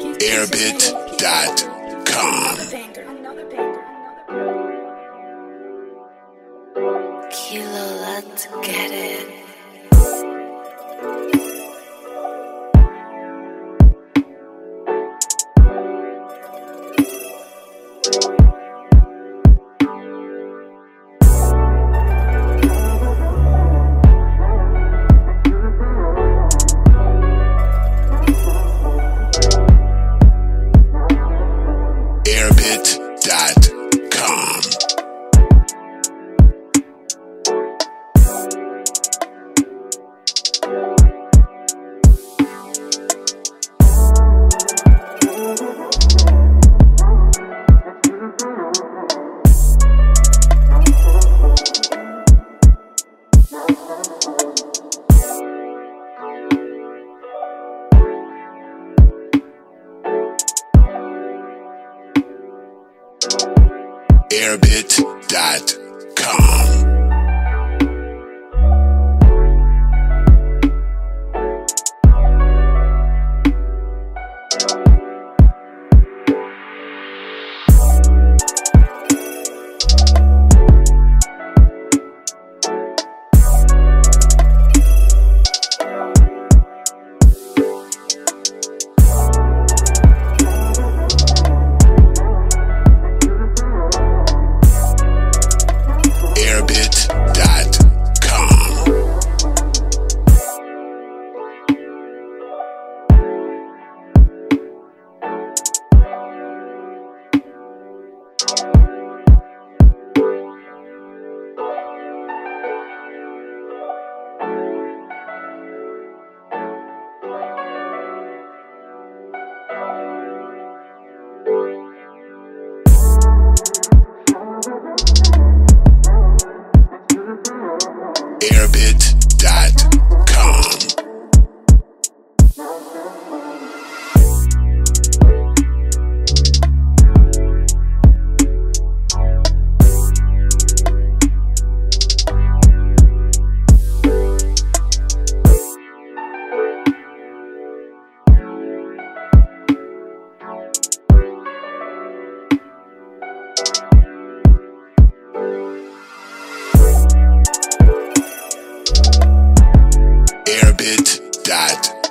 Airbit.com. Kilo, let's get it. Airbit.com. a bit. Planet dot